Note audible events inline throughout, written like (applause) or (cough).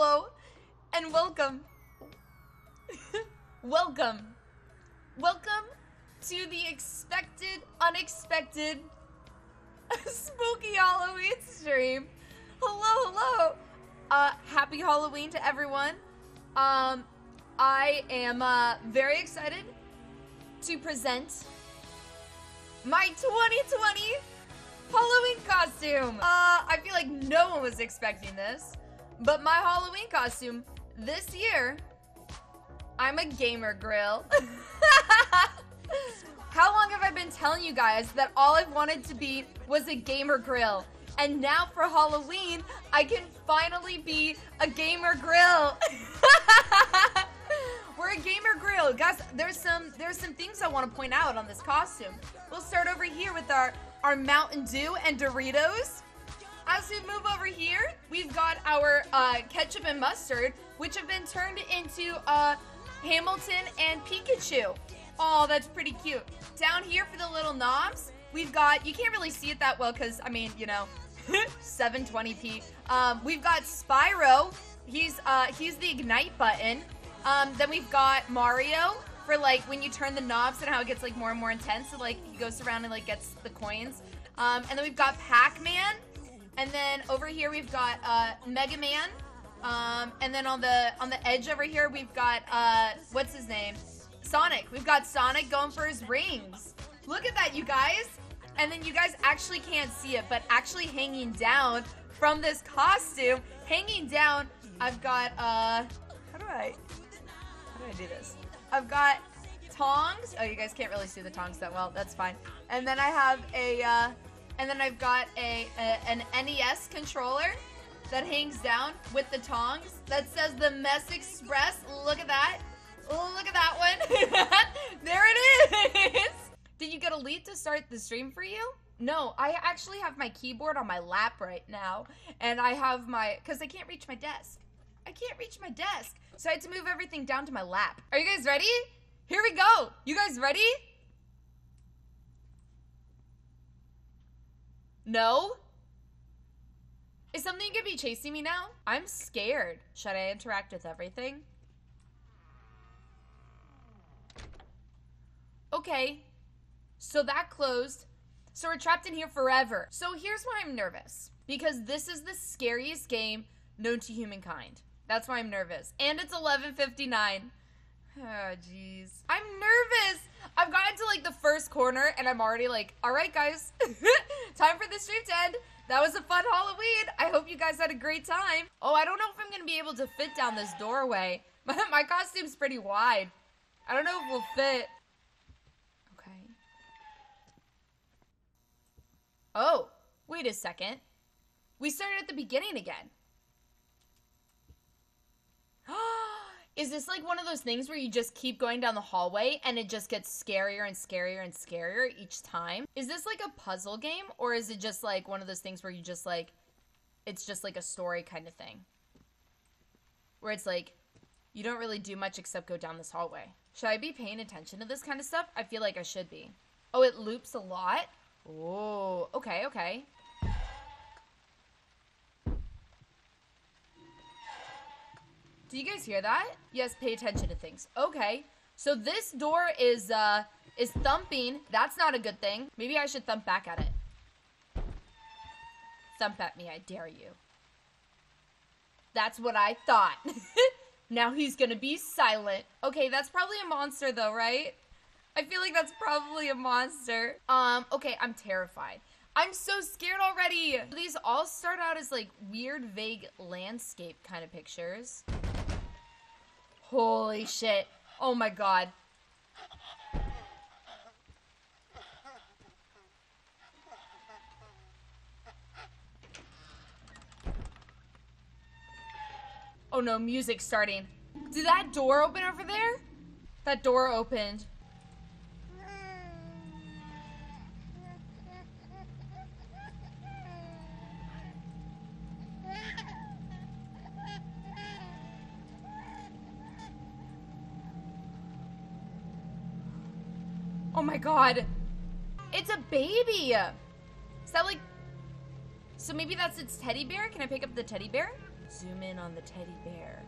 hello, and welcome. (laughs) welcome. Welcome to the expected, unexpected, (laughs) spooky Halloween stream. Hello, hello. Uh, happy Halloween to everyone. Um, I am uh, very excited to present my 2020 Halloween costume. Uh, I feel like no one was expecting this, but my Halloween costume this year, I'm a gamer grill. (laughs) How long have I been telling you guys that all I wanted to be was a gamer grill? And now for Halloween, I can finally be a gamer grill. (laughs) We're a gamer grill. Guys, there's some there's some things I want to point out on this costume. We'll start over here with our our Mountain Dew and Doritos. As we move over here, we've got our uh, ketchup and mustard, which have been turned into uh, Hamilton and Pikachu. Oh, that's pretty cute. Down here for the little knobs, we've got, you can't really see it that well because, I mean, you know, (laughs) 720p. Um, we've got Spyro. He's, uh, he's the ignite button. Um, then we've got Mario for like when you turn the knobs and how it gets like more and more intense. So like he goes around and like gets the coins. Um, and then we've got Pac-Man. And then over here we've got uh, Mega Man. Um, and then on the on the edge over here we've got uh, what's his name? Sonic. We've got Sonic going for his rings. Look at that, you guys. And then you guys actually can't see it, but actually hanging down from this costume, hanging down, I've got uh, how do I how do I do this? I've got tongs. Oh, you guys can't really see the tongs that well. That's fine. And then I have a, uh, and then I've got a, a, an NES controller that hangs down with the tongs that says the Mess Express. Look at that. Look at that one. (laughs) there it is. (laughs) Did you get elite to start the stream for you? No, I actually have my keyboard on my lap right now, and I have my because I can't reach my desk. I can't reach my desk. So I had to move everything down to my lap. Are you guys ready? Here we go. You guys ready? No? Is something gonna be chasing me now? I'm scared. Should I interact with everything? Okay. So that closed. So we're trapped in here forever. So here's why I'm nervous. Because this is the scariest game known to humankind. That's why I'm nervous. And it's 11:59. (sighs) Oh, jeez. I'm nervous. I've gotten to like the first corner and I'm already like, all right, guys, (laughs) time for the stream to end. That was a fun Halloween. I hope you guys had a great time. Oh, I don't know if I'm going to be able to fit down this doorway. (laughs) My costume's pretty wide. I don't know if we'll fit. Okay. Oh, wait a second. We started at the beginning again. Is this like one of those things where you just keep going down the hallway and it just gets scarier and scarier and scarier each time? Is this like a puzzle game or is it just like one of those things where you just like it's just like a story kind of thing? Where it's like you don't really do much except go down this hallway. Should I be paying attention to this kind of stuff? I feel like I should be. Oh, it loops a lot? Oh, okay, okay. Do you guys hear that? Yes, pay attention to things. Okay. So this door is uh is thumping. That's not a good thing. Maybe I should thump back at it. Thump at me, I dare you. That's what I thought. (laughs) now he's gonna be silent. Okay, that's probably a monster though, right? I feel like that's probably a monster. Um, okay, I'm terrified. I'm so scared already. These all start out as like weird, vague landscape kind of pictures. Holy shit. Oh my god. Oh no, music starting. Did that door open over there? That door opened. Oh my god. It's a baby! Is that like... So maybe that's its teddy bear? Can I pick up the teddy bear? Zoom in on the teddy bear.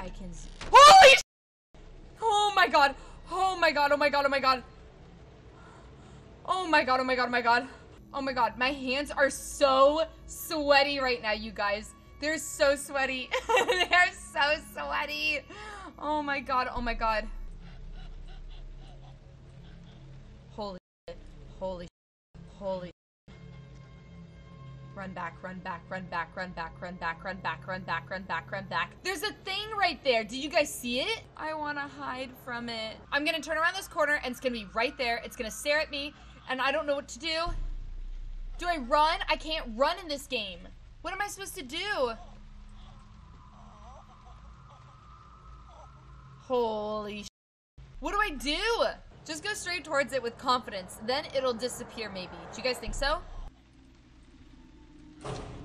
I can... Holy Oh my god! Oh my god, oh my god, oh my god! Oh my god, oh my god, oh my god! Oh my god, my hands are so sweaty right now, you guys. They're so sweaty. (laughs) They're so sweaty. Oh my god, oh my god. Holy. Holy Run back, run back, run back, run back, run back, run back, run back, run back, run back. There's a thing right there. Did you guys see it? I want to hide from it. I'm going to turn around this corner and it's going to be right there. It's going to stare at me and I don't know what to do. Do I run? I can't run in this game. What am I supposed to do? Holy sh What do I do? Just go straight towards it with confidence. Then it'll disappear maybe. Do you guys think so?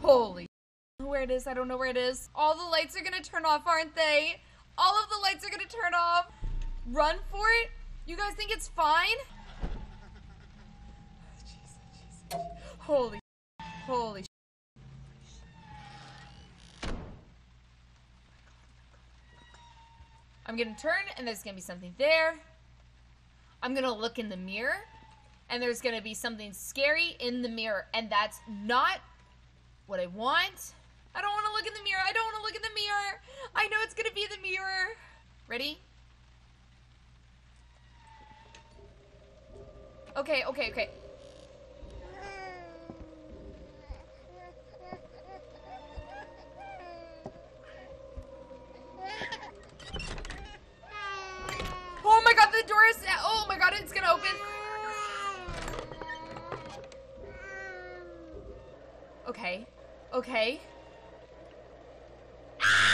Holy where it is, I don't know where it is. All the lights are gonna turn off, aren't they? All of the lights are gonna turn off. Run for it? You guys think it's fine? Holy Holy I'm gonna turn and there's gonna be something there. I'm gonna look in the mirror and there's gonna be something scary in the mirror and that's not what I want. I don't want to look in the mirror. I don't want to look in the mirror. I know it's going to be the mirror. Ready? Okay, okay, okay. Oh my god, the door is... Oh my god, it's gonna open. Okay. Okay.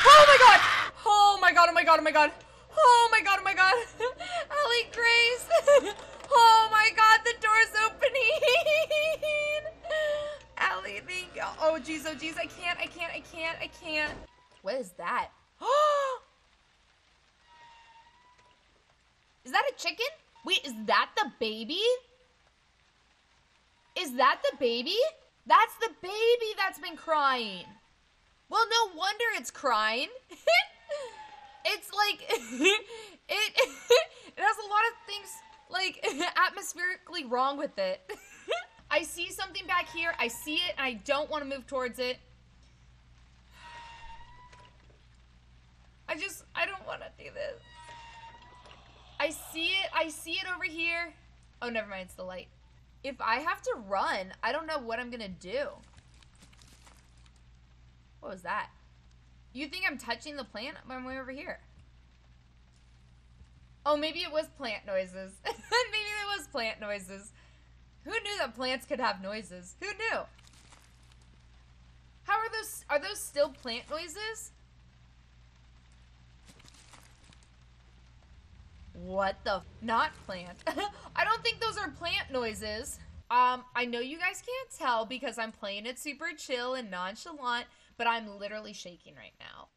Oh my god! Oh my god, oh my god, oh my god. Oh my god. (laughs) Ellie Grace. (laughs) oh my god, the door's opening. (laughs) Ellie, thank you. Oh jeez, oh jeez, I can't, I can't, I can't, I can't. What is that? (gasps) is that a chicken? Wait, is that the baby? Is that the baby? That's the baby that's been crying. Well, no wonder it's crying. It's like (laughs) it it has a lot of things like (laughs) atmospherically wrong with it. (laughs) I see something back here. I see it and I don't want to move towards it. I just I don't want to do this. I see it. I see it over here. Oh, never mind. It's the light. If I have to run, I don't know what I'm gonna do. What was that? You think I'm touching the plant? I'm way over here. Oh, maybe it was plant noises. (laughs) maybe it was plant noises. Who knew that plants could have noises? Who knew? How are those? Are those still plant noises? What the? Not plant. (laughs) I don't think those are plant noises. Um, I know you guys can't tell because I'm playing it super chill and nonchalant, but I'm literally shaking right now.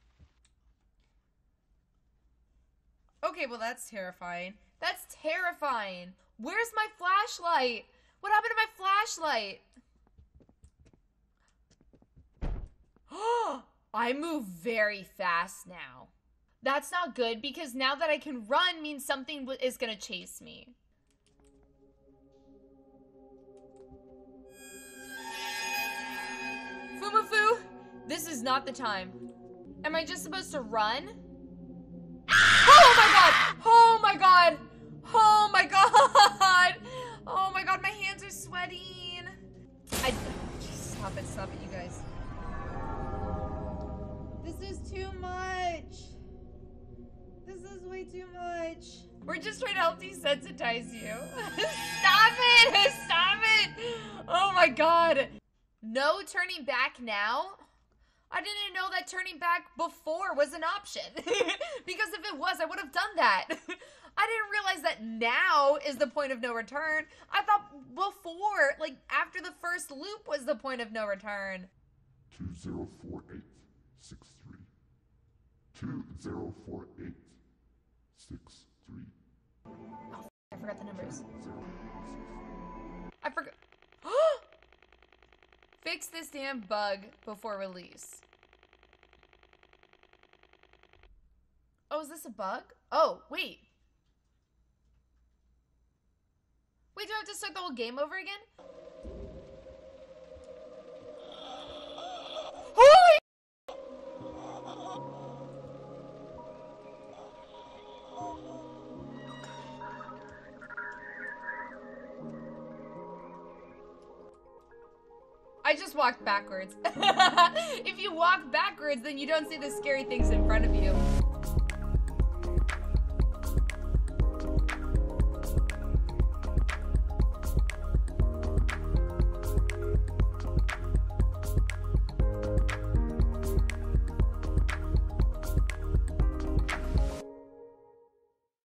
Okay, well that's terrifying. That's terrifying. Where's my flashlight? What happened to my flashlight? Oh, (gasps) I move very fast now. That's not good because now that I can run means something is going to chase me. Fumafu, this is not the time. Am I just supposed to run? My god! Oh my god! Oh my god, my hands are sweating. I stop it, stop it, you guys. This is too much. This is way too much. We're just trying to help desensitize you. (laughs) Stop it! (laughs) Stop it! Oh my god. No turning back now? I didn't know that turning back before was an option. (laughs) because if it was, I would have done that. (laughs) I didn't realize that now is the point of no return. I thought before, like after the first loop, was the point of no return. 204863. 204863. Oh, I forgot the numbers. 2048. Fix this damn bug before release. Oh, is this a bug? Oh, wait. Wait, do I have to start the whole game over again? I just walked backwards. (laughs) if you walk backwards, then you don't see the scary things in front of you.